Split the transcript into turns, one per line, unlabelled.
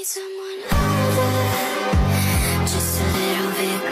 need someone other, just a little bit